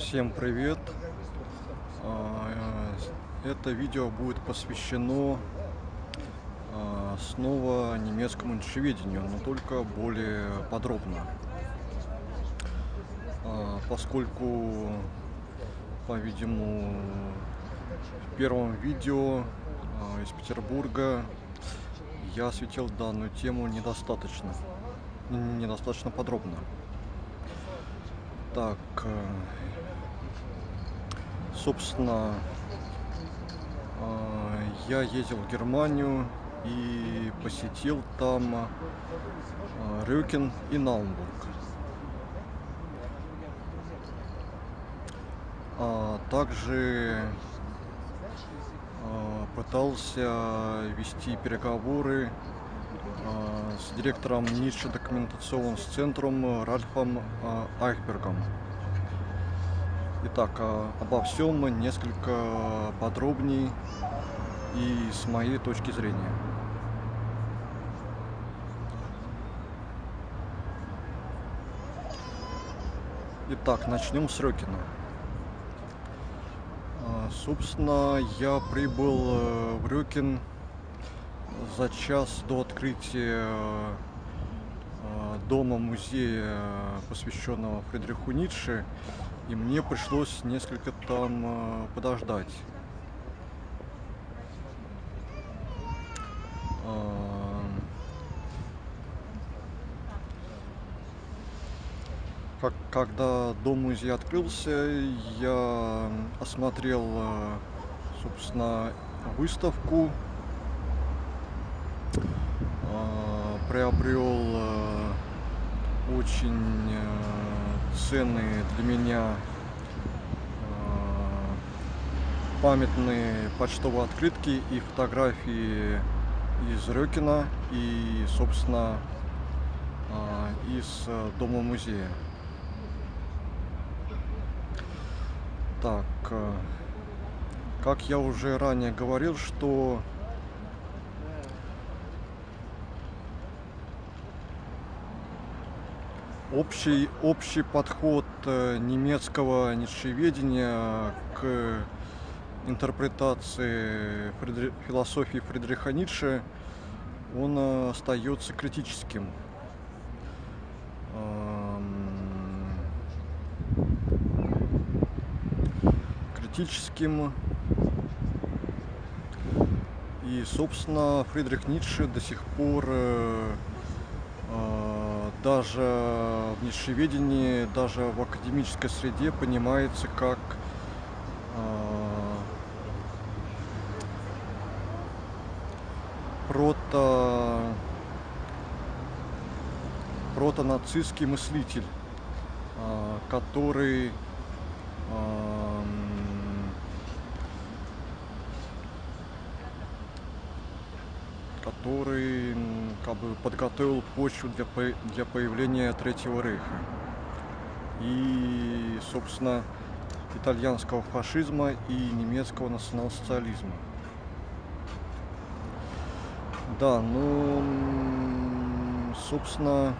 Всем привет! А, Это видео будет посвящено а, снова немецкому ничеведению, но только более подробно. А, Поскольку, по-видимому, в первом видео из Петербурга я осветил данную тему недостаточно, недостаточно подробно. Так, э, собственно, э, я ездил в Германию и посетил там э, Рюкен и Наумбург. А также пытался вести переговоры с директором Ницше документационным центром Ральфом э, Айхбергом. Итак, э, обо всем несколько подробней и с моей точки зрения. Итак, начнем с Рёкина. А, Собственно, я прибыл э, в Рюкин за час до открытия э, дома-музея, посвященного Фридриху Ницше, и мне пришлось несколько там э, подождать. Как, когда дом-музей открылся, я осмотрел, э, собственно, выставку, э, приобрел э, очень э, ценные для меня э, памятные почтовые открытки и фотографии из Рёкина и, собственно, э, из э, дома-музея. Так, как я уже ранее говорил, что общий, общий подход э, немецкого ницшеведения к интерпретации Фридри- философии Фридриха Ницше, он э, остается критическим. Эм, критическим. И, собственно, Фридрих Ницше до сих пор э, даже в ницшеведении, даже в академической среде понимается как э, прото протонацистский мыслитель, э, который эм, который как бы подготовил почву для, для появления Третьего Рейха. И, собственно, итальянского фашизма и немецкого национал-социализма. Да, ну, собственно,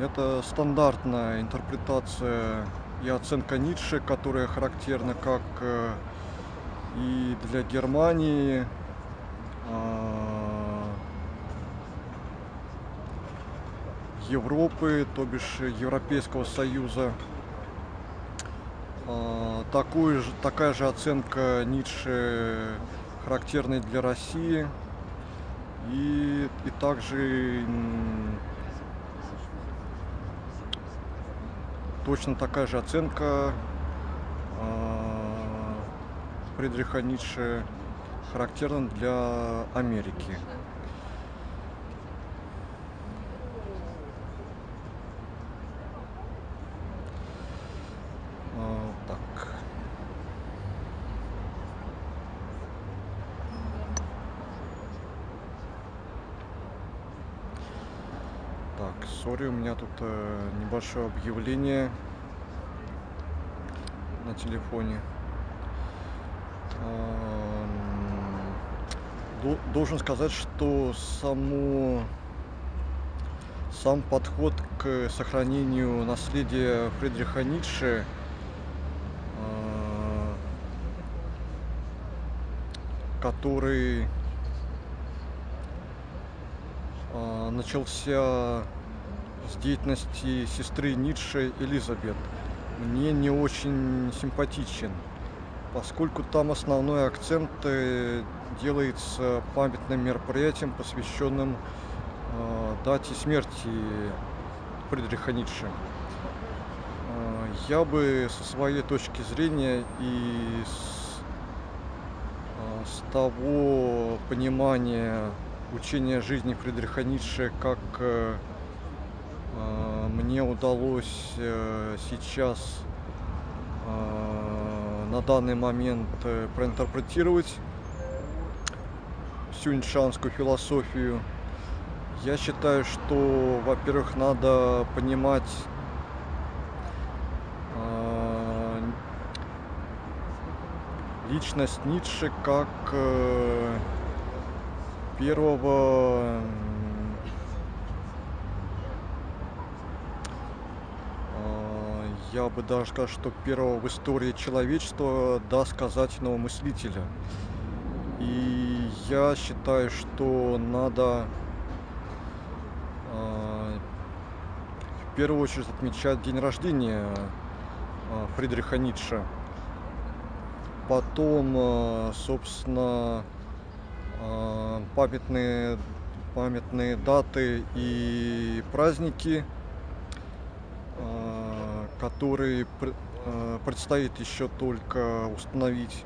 это стандартная интерпретация и оценка Ницше, которая характерна как э, и для Германии, Европы, то бишь Европейского Союза. А, Такую же, такая же оценка Ницше характерной для России. И, и также точно такая же оценка а, Фридриха Ницше характерна для Америки. А, Так. Так, сори, у меня тут э, небольшое объявление на телефоне. Ам, до- Должен сказать, что само, сам подход к сохранению наследия Фридриха Ницше э, который э, начался с деятельности сестры Ницше Элизабет мне не очень симпатичен, поскольку там основной акцент э, делается памятным мероприятием, посвященным э, дате смерти Фридриха Ницше. Э, я бы со своей точки зрения и с, с того понимания учения жизни Фридриха Ницше как мне удалось сейчас на данный момент э, проинтерпретировать всю ницшанскую философию. Я считаю, что, во-первых, надо понимать личность Ницше как первого я бы даже сказал, что первого в истории человечества досказательного мыслителя. И я считаю, что надо э, в первую очередь отмечать день рождения э, Фридриха Ницше. Потом, э, собственно, памятные, памятные даты и праздники – который э, предстоит еще только установить.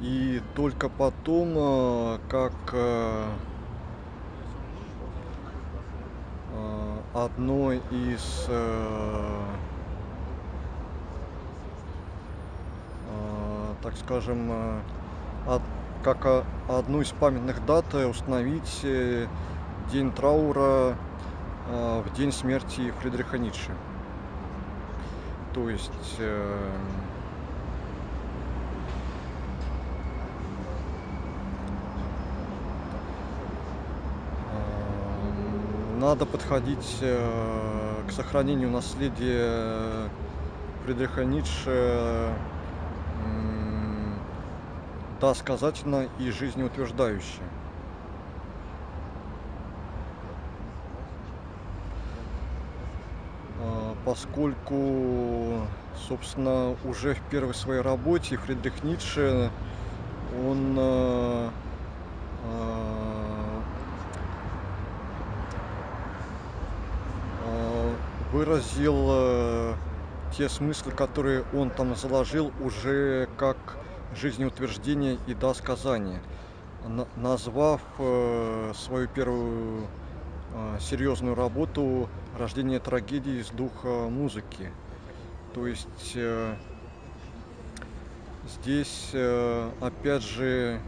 И только потом, э, как э, одной из так скажем, как одну из памятных дат установить день траура в день смерти Фридриха Ницше. То есть э, э, надо подходить э, к сохранению наследия Фридриха Ницше досказательно и жизнеутверждающе. Поскольку, собственно, уже в первой своей работе Фридрих Ницше, он э, э, выразил э, те смыслы, которые он там заложил уже как жизнеутверждение и досказание, назвав свою первую серьезную работу рождение трагедии из духа музыки. То есть э, здесь, э, опять же,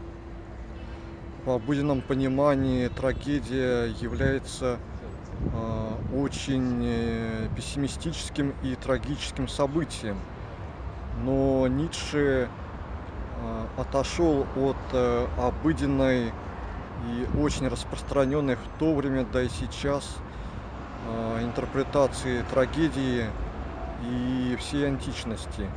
в обыденном понимании трагедия является э, очень э, пессимистическим и трагическим событием. Но Ницше э, отошел от обыденной и очень распространенной в то время, да и сейчас Э, интерпретации трагедии и всей античности.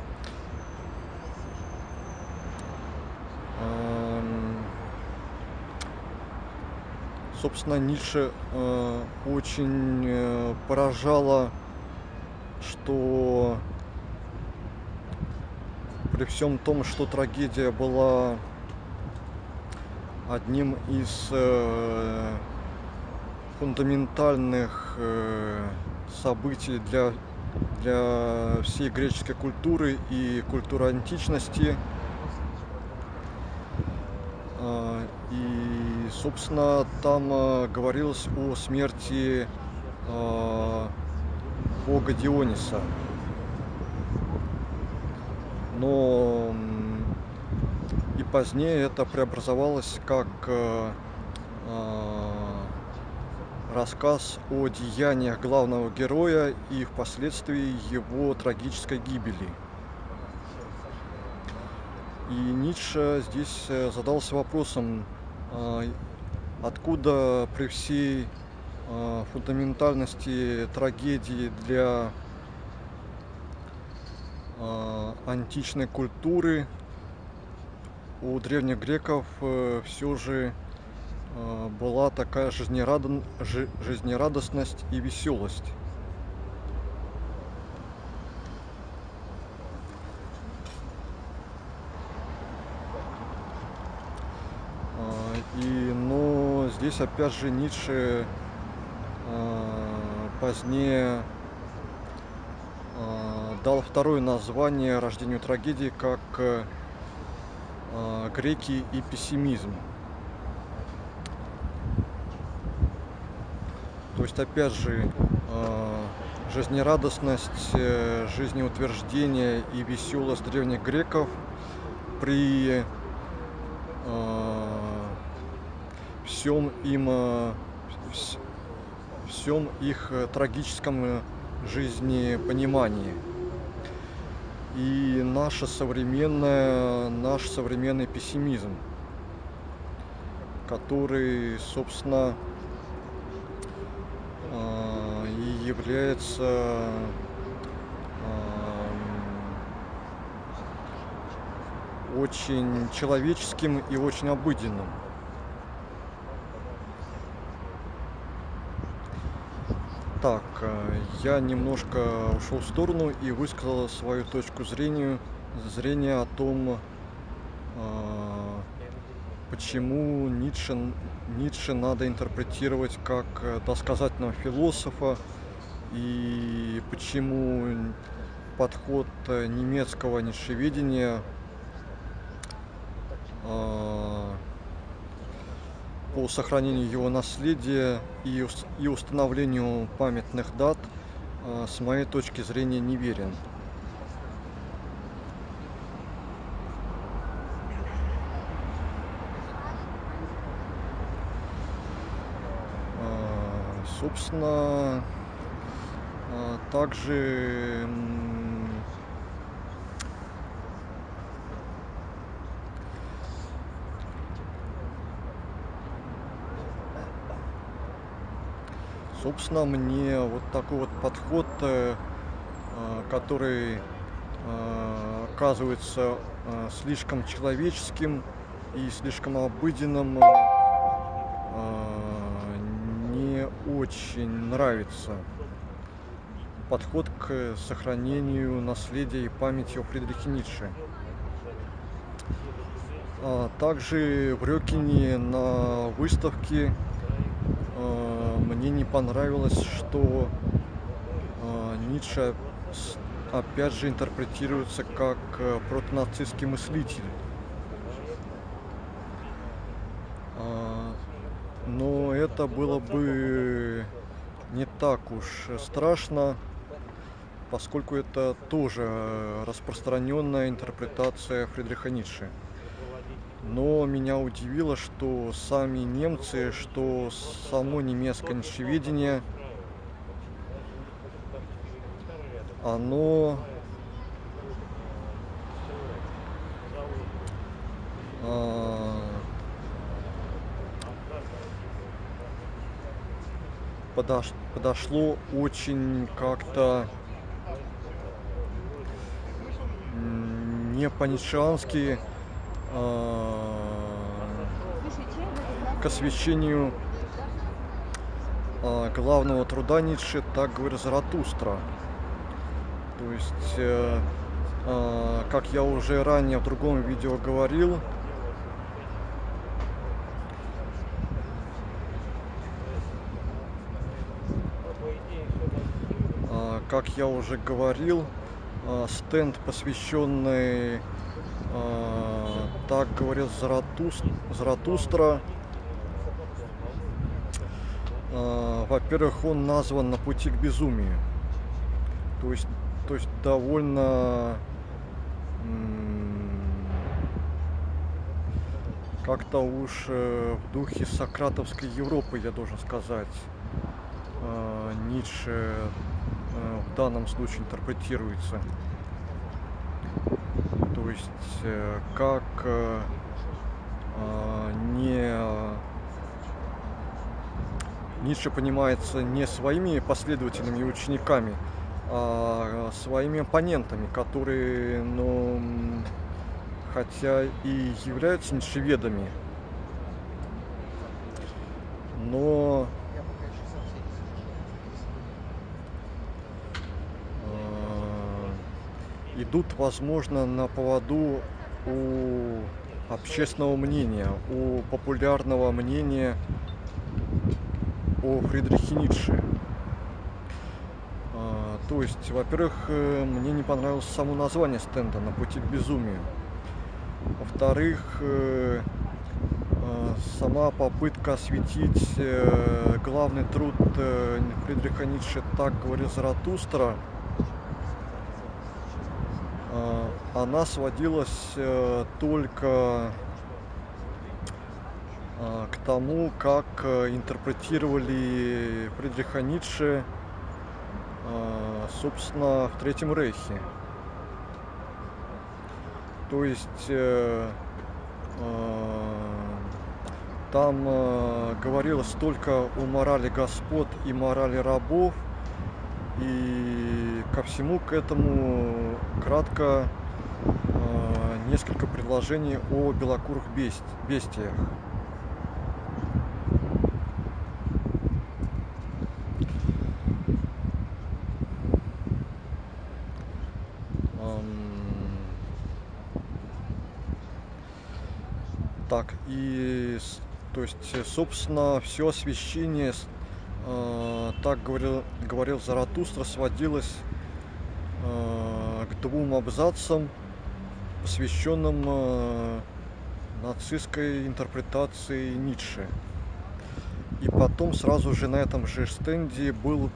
Собственно, Ницше э, очень э, поражало, что при всем том, что трагедия была одним из фундаментальных э, событий для, для всей греческой культуры и культуры античности. Э, и, собственно, там э, говорилось о смерти э, бога Диониса. Но позднее это преобразовалось как э, рассказ о деяниях главного героя и впоследствии его трагической гибели. И Ницше здесь э, задался вопросом, откуда при всей э, фундаментальности трагедии для э, античной культуры у древних греков э, все же э, была такая жизнерадостность и веселость. И, но здесь опять же Ницше э, позднее дал второе название рождению трагедии как греки и пессимизм. То есть опять же жизнерадостность, жизнеутверждение и веселость древних греков при всем им, э, всем их э, трагическом э, жизнепонимании. И наше современное, наш современный пессимизм, который, собственно, и является очень человеческим и очень обыденным. Так, э, я немножко ушел в сторону и высказал свою точку зрения, зрения о том, э, почему Ницше, Ницше надо интерпретировать как досказательного философа и почему подход немецкого нишеведения э, по сохранению его наследия и, и установлению памятных дат э, с моей точки зрения неверен. Э, собственно, э, также Собственно, мне вот такой вот подход, э, э, который э, оказывается слишком человеческим и слишком обыденным, не очень нравится. Подход к сохранению наследия и памяти о Фридрихе Ницше. А также в Рёкине на выставке мне не понравилось, что э, Ницше опять же интерпретируется как э, протонацистский мыслитель. Э, но это было бы не так уж страшно, поскольку это тоже распространенная интерпретация Фридриха Ницше. Но меня удивило, что сами немцы, что само немецкое нищеведение, оно а, подош, подошло очень как-то не по-нишански к освещению а, главного труда Ницше, так говорит Заратустра. То есть, э, как я уже ранее в другом видео говорил, как я уже говорил, стенд, посвященный так говорит Заратуст, Заратустра. А, во-первых, он назван на пути к безумию. То есть, то есть довольно как-то уж э, в духе сократовской Европы, я должен сказать, а, Ницше э, в данном случае интерпретируется есть э, как э, а, не Ницше понимается не своими последователями и учениками, а своими оппонентами, которые, ну, хотя и являются ницшеведами, но идут, возможно, на поводу у общественного мнения, у популярного мнения о Фридрихе Ницше. А, то есть, во-первых, э, мне не понравилось само название стенда «На пути к безумию». Во-вторых, э, э, сама попытка осветить главный труд Фридриха Ницше «Так говорил Заратустра», она сводилась только а, к тому, как э, интерпретировали Фридриха Ницше, а, собственно, в Третьем Рейхе. То есть э, а, там говорилось только о морали господ и морали рабов, и ко всему к этому кратко несколько предложений о белокурых бестиях. Так, и то есть, собственно, все освещение, э, так говорил, говорил Заратустра, сводилось э, к двум абзацам, посвященным э, нацистской интерпретации Ницше. И потом сразу же на этом же стенде был,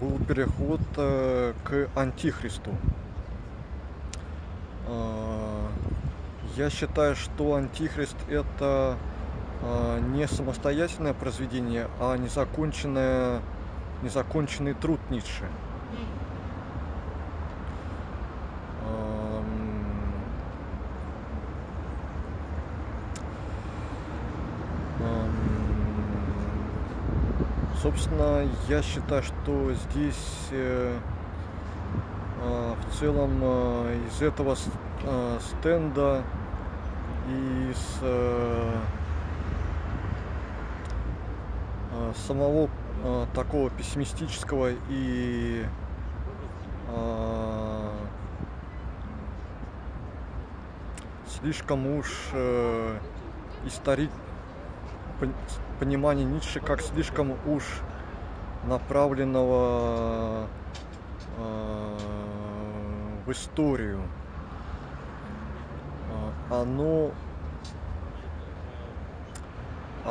был переход к Антихристу. Я считаю, что Антихрист это не самостоятельное произведение, а незаконченное, незаконченный труд Ницше. Собственно, я считаю, что здесь э, э, в целом э, из этого стенда из э, э, самого э, такого пессимистического и э, слишком уж э, истори... понимание Ницше как слишком уж направленного э, в историю. Оно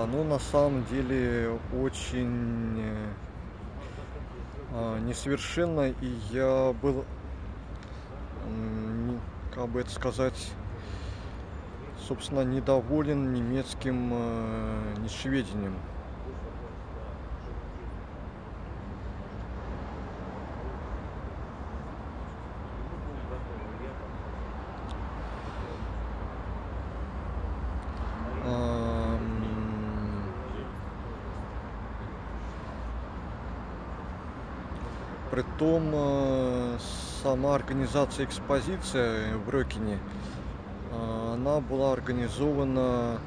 оно на самом деле очень а, несовершенно, и я был, как бы это сказать, собственно, недоволен немецким э, Притом э, сама организация экспозиции в Рёкине, э, она была организована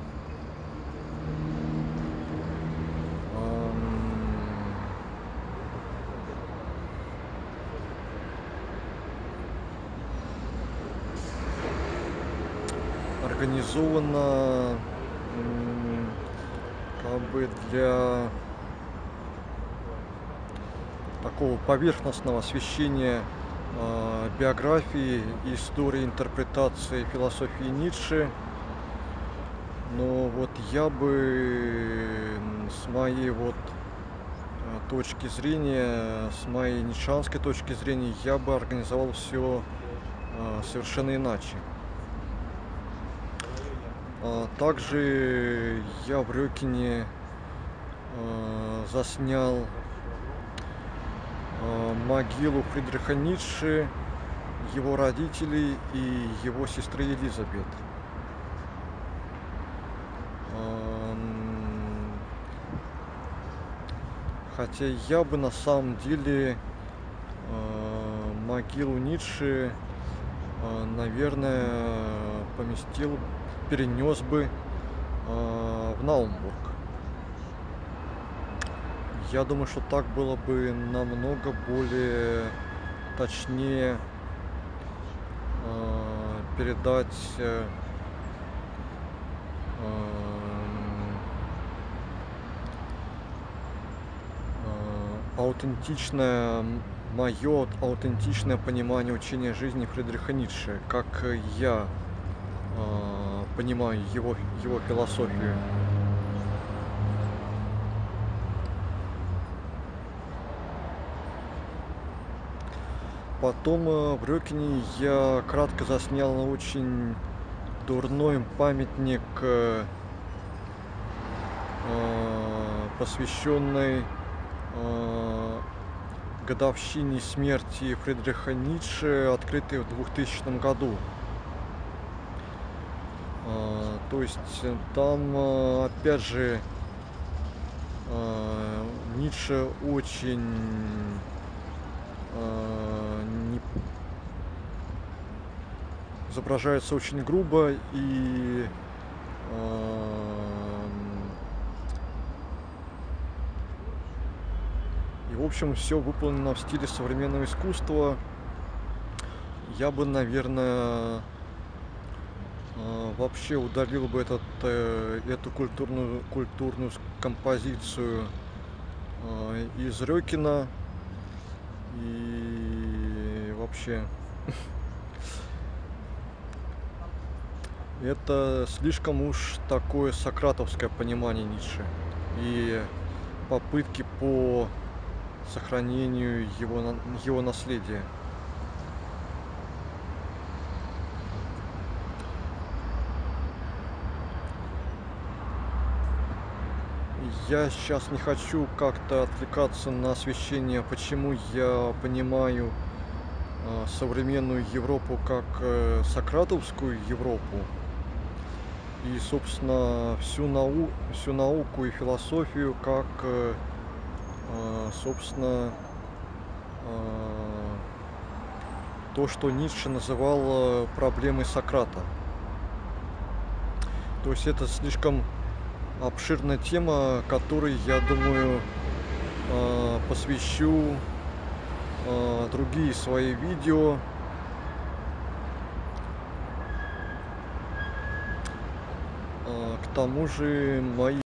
организована как бы для такого поверхностного освещения э, биографии, истории, интерпретации философии Ницше. Но вот я бы с моей вот э, точки зрения, с моей ницшанской точки зрения, я бы организовал все э, совершенно иначе. А также я в Рёкине заснял могилу Фридриха Ницше, его родителей и его сестры Елизабет. Хотя я бы на самом деле э, могилу Ницше, э, наверное, поместил, перенес бы э, в Наумбург. Я думаю, что так было бы намного более точнее э, передать э, э, аутентичное мое аутентичное понимание учения жизни Фридриха Ницше, как я э, понимаю его, его философию. Потом э, в Рёкине я кратко заснял очень дурной памятник, э, э, посвященный годовщине смерти Фридриха Ницше, открытый в 2000 году. То есть там, опять же, Ницше очень не- изображается очень грубо и эм, и в общем все выполнено в стиле современного искусства. Я бы, наверное, э, вообще удалил бы этот, э, эту культурную, культурную композицию э, из Рёкина и вообще это слишком уж такое сократовское понимание Ницше и попытки по сохранению его, его наследия. Я сейчас не хочу как-то отвлекаться на освещение, почему я понимаю э, современную Европу как э, сократовскую Европу. И, собственно, всю, нау всю науку и философию как, э, собственно, то, что Ницше называл проблемой Сократа. То есть это слишком обширная тема, которой, я думаю, э, посвящу э, другие свои видео. Э, К тому же мои